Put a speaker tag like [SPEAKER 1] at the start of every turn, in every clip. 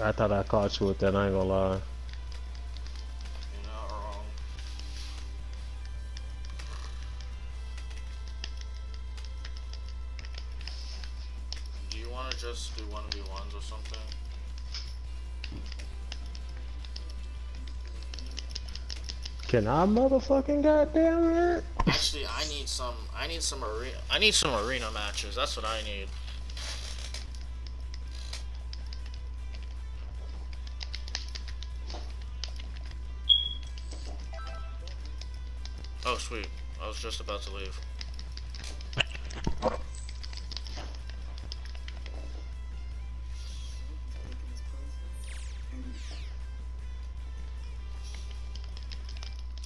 [SPEAKER 1] I thought I caught you with that, I ain't gonna lie.
[SPEAKER 2] You're not wrong. Do you want to just do 1v1s or something?
[SPEAKER 1] Can I motherfucking goddamn it?
[SPEAKER 2] Actually, I need some. I need some arena. I need some arena matches. That's what I need. Sweet! I was just about to leave.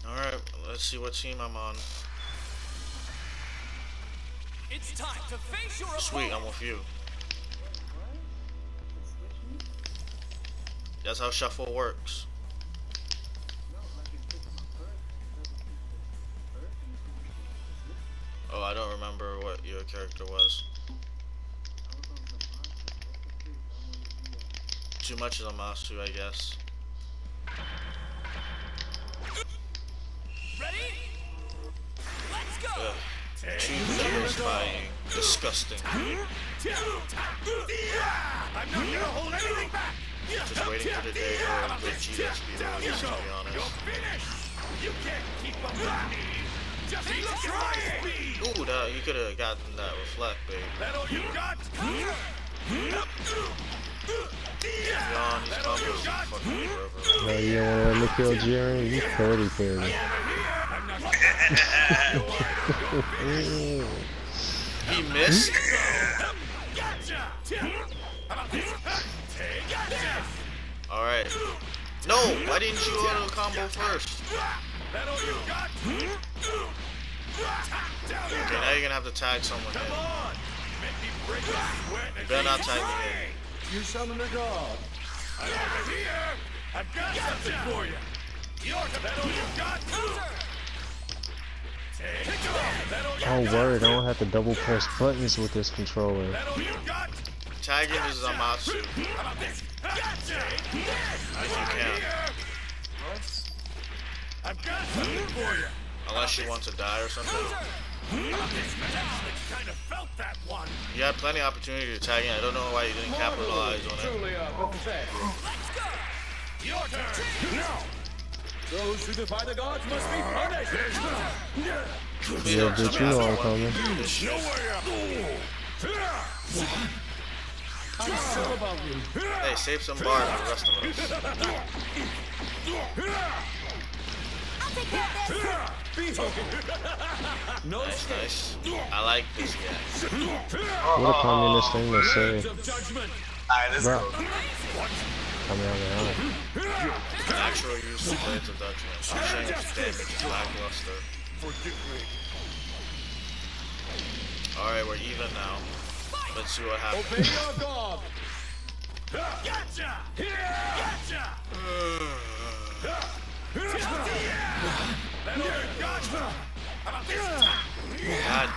[SPEAKER 2] All right, let's see what team I'm on.
[SPEAKER 3] It's time to face your
[SPEAKER 2] Sweet, I'm with you. That's how shuffle works. Your character was. Too much of a too, I guess.
[SPEAKER 3] Ready? Let's go.
[SPEAKER 2] Ugh. Satisfying. Disgusting.
[SPEAKER 3] I'm not gonna hold anything back.
[SPEAKER 2] Just waiting for the day for the GS to be released, to be honest.
[SPEAKER 3] You can't keep up with me. Just try it.
[SPEAKER 2] Ooh, that, you could have gotten that reflect, babe.
[SPEAKER 3] That all you got?
[SPEAKER 2] Yawn, these combos are fucking me
[SPEAKER 1] you wanna let me kill Jerry? You pretty pretty.
[SPEAKER 2] He missed? Alright. No, why didn't you auto combo first?
[SPEAKER 3] That all you got?
[SPEAKER 2] Okay, now you're gonna have to tag someone in.
[SPEAKER 3] on. Make me break
[SPEAKER 2] You
[SPEAKER 3] and
[SPEAKER 2] better not tag me
[SPEAKER 3] away.
[SPEAKER 4] You summon a god.
[SPEAKER 3] I'm over here. I've got something for you. You're that all you got? Take off. That
[SPEAKER 1] Oh word, I don't have to double press buttons with this controller.
[SPEAKER 3] That all got?
[SPEAKER 2] in. Tagging is Amatsu.
[SPEAKER 3] How about this? Gotcha.
[SPEAKER 2] If you can.
[SPEAKER 3] I've got something for you.
[SPEAKER 2] Unless you want to die or something.
[SPEAKER 3] Kind of felt that one.
[SPEAKER 2] You had plenty of opportunity to tag in. I don't know why you didn't capitalize on it.
[SPEAKER 4] Truly pathetic.
[SPEAKER 3] Your turn. Now.
[SPEAKER 4] Those who defy the gods must be punished.
[SPEAKER 1] Yeah, bitch, you know I'm coming.
[SPEAKER 4] I'm so above you.
[SPEAKER 2] Hey, save some bar for the rest of us.
[SPEAKER 4] Beetle. no
[SPEAKER 2] Nice, nice. I like this guy.
[SPEAKER 1] What a communist thing to say.
[SPEAKER 4] Words of judgment.
[SPEAKER 5] Alright, let's
[SPEAKER 1] Bro.
[SPEAKER 5] go.
[SPEAKER 1] I mean, I mean, I
[SPEAKER 2] Actual use of Blades of Judgment. Some change damage is lackluster. Alright, we're even now. Let's see what
[SPEAKER 4] Obey
[SPEAKER 2] happens.
[SPEAKER 4] your god.
[SPEAKER 3] Gotcha. Gotcha. That
[SPEAKER 2] God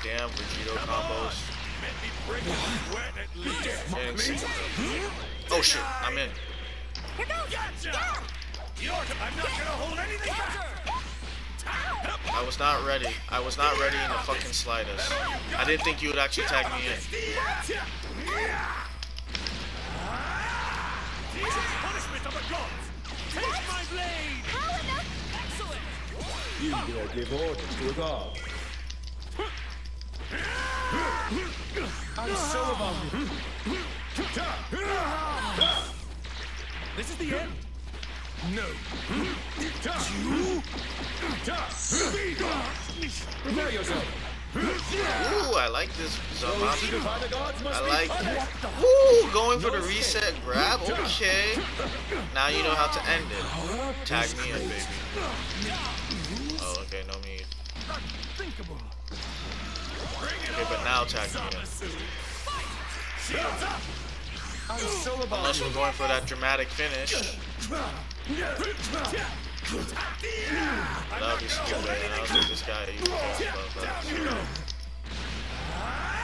[SPEAKER 2] damn Vegito combos.
[SPEAKER 3] Make me break this sweat at least.
[SPEAKER 2] Getting sick of them. Oh shit, I'm in.
[SPEAKER 3] Gotcha. Your turn. I'm not gonna hold anything back.
[SPEAKER 2] I was not ready. I was not ready in the fucking slightest. I didn't think you would actually tag me in.
[SPEAKER 4] You dare give orders to a god. I'm so above you.
[SPEAKER 3] This is the end. No.
[SPEAKER 4] Prepare yourself.
[SPEAKER 2] Ooh, I like this
[SPEAKER 4] Those who
[SPEAKER 2] Zamasu.
[SPEAKER 4] defy the gods must
[SPEAKER 2] I like. Ooh, going for the reset grab. Okay. Now you know how to end it. Tag me in, baby. Oh, okay, no need. Okay, but now tag me.
[SPEAKER 4] I'm so above
[SPEAKER 2] Unless we're going for that dramatic finish. That would be stupid, and I don't this guy even cares about that.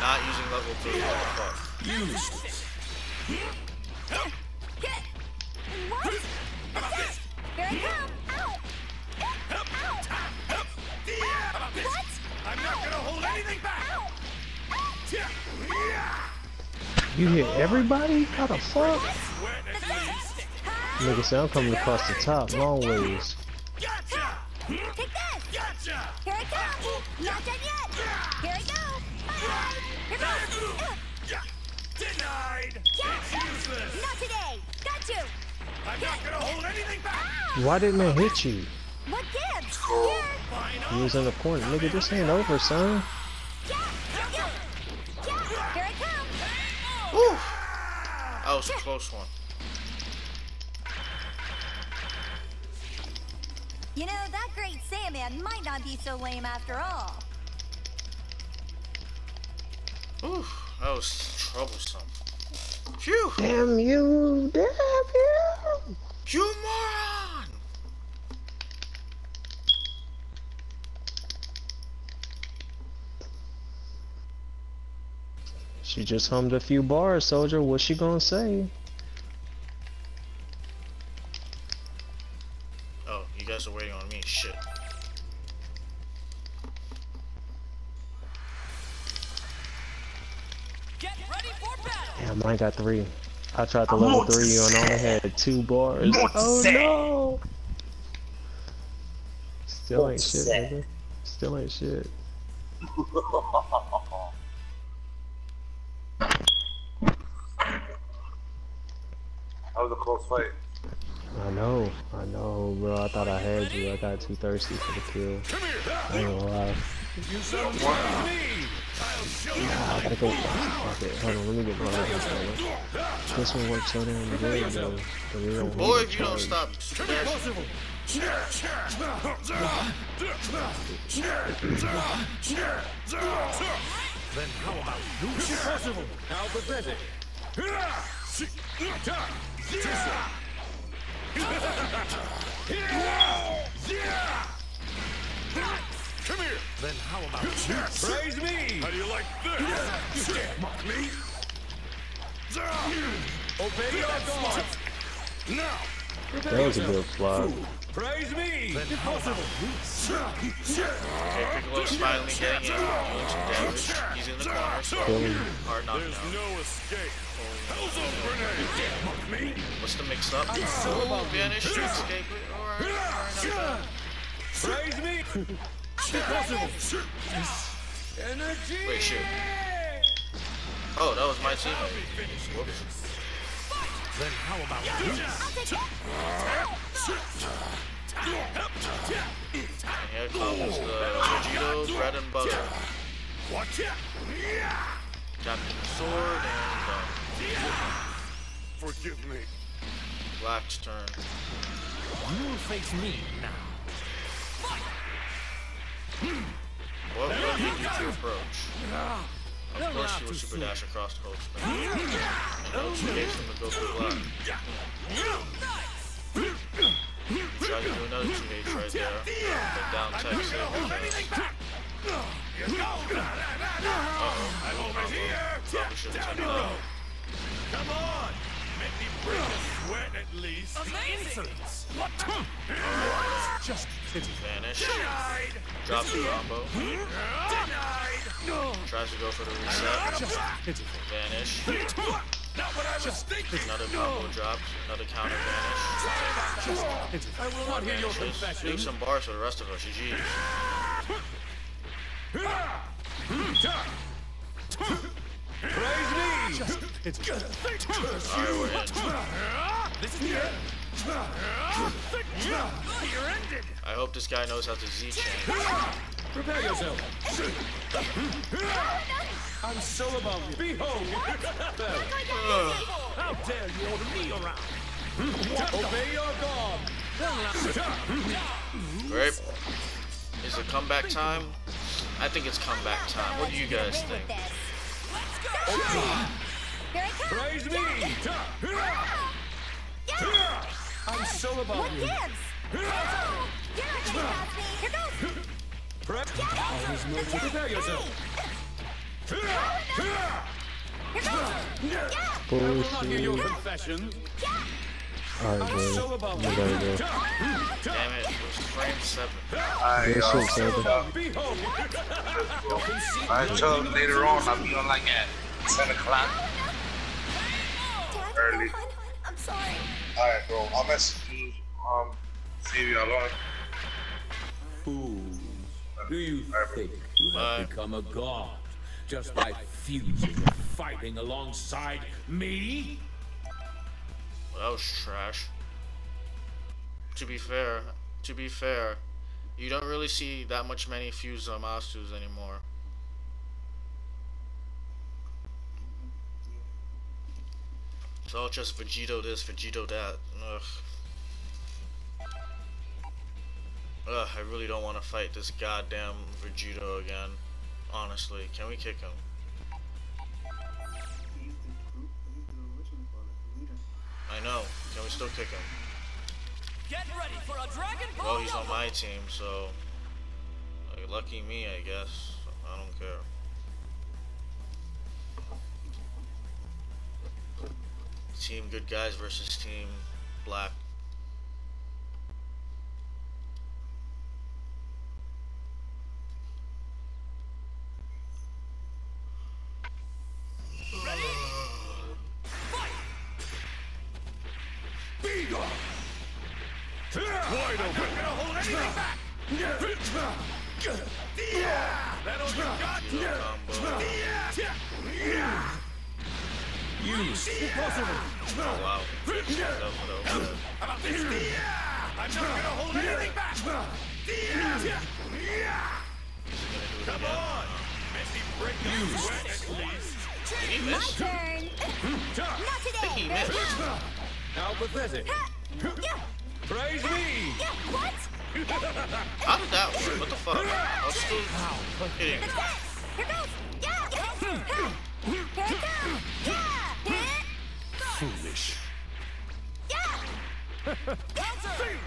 [SPEAKER 2] Not using level 3, what the fuck?
[SPEAKER 1] You hit everybody? How the fuck?
[SPEAKER 3] Sweat at least.
[SPEAKER 1] Nigga say I'm coming across the top, long ways.
[SPEAKER 5] Take this!
[SPEAKER 3] Gotcha!
[SPEAKER 5] Here I come! Not done yet! Here I go! Bye! Here goes!
[SPEAKER 3] Denied!
[SPEAKER 5] Yeah.
[SPEAKER 3] It's useless!
[SPEAKER 5] Not today! Got you!
[SPEAKER 3] I'm not gonna hold anything back!
[SPEAKER 1] Why didn't it hit you?
[SPEAKER 5] What gives? Here!
[SPEAKER 1] You was in the corner. Nigga, this ain't over, son.
[SPEAKER 2] Whew. That was a close one.
[SPEAKER 5] You know, that great Sandman might not be so lame after all.
[SPEAKER 2] Whew. That was troublesome. Phew!
[SPEAKER 1] Damn you! Damn you!
[SPEAKER 2] You moron!
[SPEAKER 1] She just hummed a few bars, soldier. What's she gonna say?
[SPEAKER 2] Oh, you guys are waiting on me. Shit.
[SPEAKER 3] Get ready for battle!
[SPEAKER 1] Damn, mine got three. I tried the level three and only had two bars. Oh no! Still ain't shit, nigga. Still ain't shit.
[SPEAKER 6] That was a close fight.
[SPEAKER 1] I know, I know, bro. I thought I had you. I got too thirsty for the kill. I ain't gonna lie.
[SPEAKER 3] You son of a! I'll show you!
[SPEAKER 1] I gotta go. Fuck it. Hold on, let me get my other one. This one works so damn good, though. The real one
[SPEAKER 2] Boy, if you don't
[SPEAKER 1] charged.
[SPEAKER 2] stop smashing.
[SPEAKER 3] Then how about you? Impossible!
[SPEAKER 4] How pathetic.
[SPEAKER 3] Come here! Then how about you?
[SPEAKER 4] Praise me.
[SPEAKER 3] How do you like this? You dare mock me?
[SPEAKER 4] Obey your God.
[SPEAKER 3] Now!
[SPEAKER 1] That was a good flop.
[SPEAKER 4] Praise me.
[SPEAKER 3] Impossible!
[SPEAKER 2] Okay, Piccolo's finally getting it. Doing some damage. He's in the corner, so
[SPEAKER 1] Kill him.
[SPEAKER 2] hard knockdown.
[SPEAKER 3] no escape. How's a grenade? Mock me?
[SPEAKER 2] What's the mix up? Oh, vanish, escape it. Alright, alright, not bad.
[SPEAKER 4] Praise me. Impossible. Energy.
[SPEAKER 2] Wait, shit. Oh, that was my teammate. Whoops.
[SPEAKER 3] Then how about
[SPEAKER 2] here comes the Vegito's bread and butter. Captain Sword and um,
[SPEAKER 3] Forgive me.
[SPEAKER 2] Black's turn.
[SPEAKER 3] You will face me now.
[SPEAKER 2] What will you approach? Of course you would super dash across screen. And no two days from the Goku Black. Try to do another two H right there. But down tech save uh-oh. Probably should have taken that.
[SPEAKER 3] Come on! Make me break a sweat at least. Insolence! Just
[SPEAKER 2] Vanish.
[SPEAKER 3] denied!
[SPEAKER 2] Drops the combo.
[SPEAKER 3] Denied! No.
[SPEAKER 2] Tries to go for the reset. Vanish.
[SPEAKER 3] Not what I was thinking!
[SPEAKER 2] Another combo drops. Another counter vanish.
[SPEAKER 4] I will not hear your
[SPEAKER 2] Vanishes.
[SPEAKER 4] confession.
[SPEAKER 2] Leave some bars for the rest of us. GG's.
[SPEAKER 4] Praise me.
[SPEAKER 2] Alright, we're in.
[SPEAKER 3] This is the end! You're ended!
[SPEAKER 2] I hope this guy knows how to Z chain.
[SPEAKER 4] Prepare yourself. I'm so above you. Behold.
[SPEAKER 3] How dare you order me around?
[SPEAKER 4] Obey your God.
[SPEAKER 2] Great. Is it comeback time? I think it's comeback time. What do you guys
[SPEAKER 5] Away
[SPEAKER 2] think?
[SPEAKER 5] With this. Here I come!
[SPEAKER 4] Praise me. I'm so above
[SPEAKER 5] What
[SPEAKER 4] you.
[SPEAKER 5] gives? You're not getting past me! Here goes!
[SPEAKER 4] Prep. Always know to prepare yourself.
[SPEAKER 5] Here goes! Yeah!
[SPEAKER 4] I will not hear your confession.
[SPEAKER 1] Alright,
[SPEAKER 4] I'm so
[SPEAKER 1] You
[SPEAKER 4] you.
[SPEAKER 1] gotta go.
[SPEAKER 2] Damn it, it was frame 7.
[SPEAKER 6] I,
[SPEAKER 1] Good
[SPEAKER 6] uh,
[SPEAKER 1] shit, Saber.
[SPEAKER 6] I told later on I'll be on like at 10 o'clock. Early.
[SPEAKER 5] on. I'm sorry.
[SPEAKER 6] Alright, bro. I'll message you. Um, see you alone.
[SPEAKER 4] Who Do you
[SPEAKER 6] Alright,
[SPEAKER 4] think you
[SPEAKER 2] Bye.
[SPEAKER 4] have become a god just by fusing and fighting alongside me?
[SPEAKER 2] Well, That was trash. To be fair, to be fair, you don't really see that much many fused Zamasus anymore. It's all just Vegito this, Vegito that. Ugh. Ugh, I really don't want to fight this goddamn Vegito again. Honestly, can we kick him? I know. Can we still kick him?
[SPEAKER 7] Get ready for a Dragon Ball
[SPEAKER 2] Well, he's on my team, so like, lucky me, I guess. I don't care. Team good guys versus team black.
[SPEAKER 7] Ready? Fight!
[SPEAKER 3] Wide open. Back. That all you got?
[SPEAKER 2] Combo. Oh wow.
[SPEAKER 3] About this? I'm not gonna hold anything back. Come on. Let me break your sweat at least.
[SPEAKER 5] My turn. Not today.
[SPEAKER 4] How pathetic. Praise me!
[SPEAKER 5] What?
[SPEAKER 2] How did that work? What the fuck? I was still.
[SPEAKER 5] Here goes. Yeah. Yeah.
[SPEAKER 3] Foolish.
[SPEAKER 5] Yeah.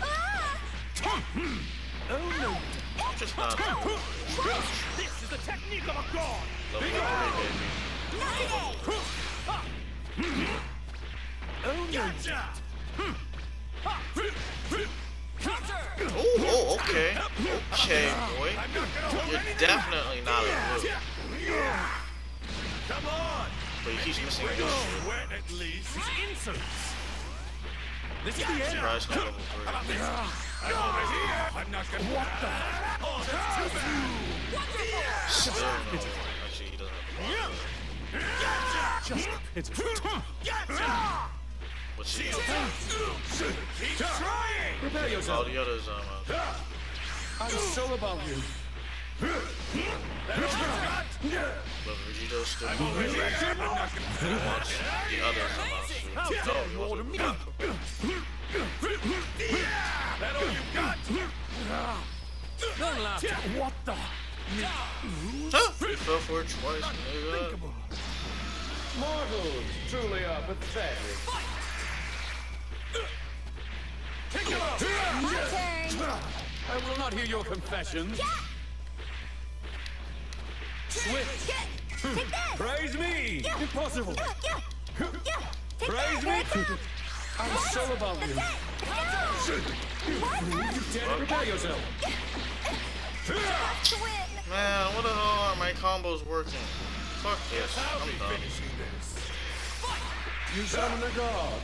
[SPEAKER 5] Ah.
[SPEAKER 2] I'm just not
[SPEAKER 3] This is the technique of a god.
[SPEAKER 2] level three, baby.
[SPEAKER 5] Not today.
[SPEAKER 3] Gotcha.
[SPEAKER 2] Oh, oh, okay. Okay, boy.
[SPEAKER 3] I'm not gonna hold
[SPEAKER 2] You're definitely not a blue.
[SPEAKER 3] Come on.
[SPEAKER 2] But he keeps missing
[SPEAKER 3] Break
[SPEAKER 2] this
[SPEAKER 3] your
[SPEAKER 2] shit.
[SPEAKER 3] at least. Insolence. This is the end.
[SPEAKER 2] Surprised not level three.
[SPEAKER 3] Over here. I'm not gonna. What the? Oh, that's too bad.
[SPEAKER 2] Still no. Actually, he doesn't have the
[SPEAKER 3] Gotcha.
[SPEAKER 2] What's he doing?
[SPEAKER 3] Keep trying.
[SPEAKER 4] Prepare
[SPEAKER 2] All
[SPEAKER 4] yourself.
[SPEAKER 2] the others, um, uh,
[SPEAKER 4] I'm so above you.
[SPEAKER 2] But Vegito's still
[SPEAKER 3] I'm
[SPEAKER 2] moving.
[SPEAKER 3] already here. I'm not gonna.
[SPEAKER 2] He the others, to- No, he wants to-
[SPEAKER 3] That all you got?
[SPEAKER 7] Don't laugh.
[SPEAKER 3] What the?
[SPEAKER 2] Huh? He fell for it twice, nigga.
[SPEAKER 4] Mortals truly are pathetic.
[SPEAKER 5] My turn.
[SPEAKER 4] I will not hear your confessions.
[SPEAKER 5] Yeah. Take.
[SPEAKER 4] Praise me! Impossible! Praise
[SPEAKER 5] this.
[SPEAKER 4] me!
[SPEAKER 5] Here it comes.
[SPEAKER 4] I'm so above you. Dare prepare yourself.
[SPEAKER 5] To win.
[SPEAKER 2] Man, what the hell are my combos working? Fuck this.
[SPEAKER 3] I'll be
[SPEAKER 2] I'm done.
[SPEAKER 3] finishing this.
[SPEAKER 4] You summon a god.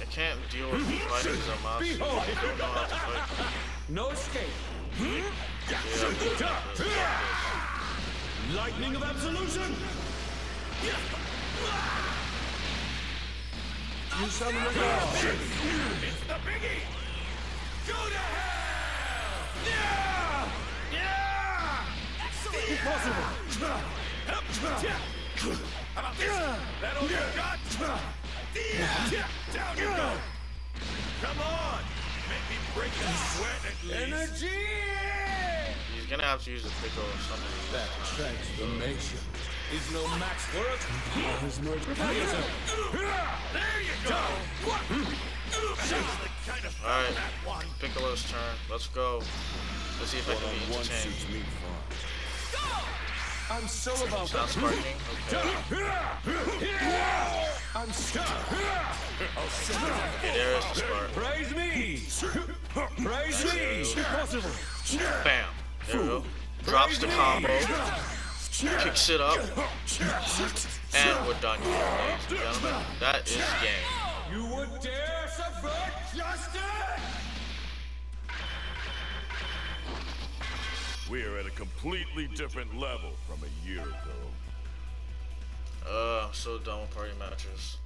[SPEAKER 2] I can't deal with fighting Zamasu.
[SPEAKER 4] Behold.
[SPEAKER 2] I don't know how to fight.
[SPEAKER 4] No escape. Hmm?
[SPEAKER 2] Yeah,
[SPEAKER 4] Lightning of absolution. You summon a god.
[SPEAKER 3] It's the biggie. Go to hell. Yeah. Yeah.
[SPEAKER 4] Impossible.
[SPEAKER 3] How about this? That you got? Yeah. Down you go. Come on. Make me break sweat at least.
[SPEAKER 4] Energy!
[SPEAKER 2] He's gonna have to use the pickle or something.
[SPEAKER 4] That transformation is no match for it. All his nerve.
[SPEAKER 3] There you go. What? Hmm. Kind of
[SPEAKER 2] Alright. Piccolo's turn. Let's go. Let's see if I can be entertained.
[SPEAKER 4] me. I'm so above
[SPEAKER 2] It's not sparking. Okay.
[SPEAKER 4] I'm so.
[SPEAKER 2] Okay, there is the spark.
[SPEAKER 4] Praise me! Praise me! Impossible!
[SPEAKER 2] Bam. There we go. Drops the combo. Kicks it up. And we're done here, ladies and gentlemen. That is game.
[SPEAKER 4] You would dare subvert justice?
[SPEAKER 3] We're at a completely different level from a year ago.
[SPEAKER 2] Uh, I'm so done with party matches.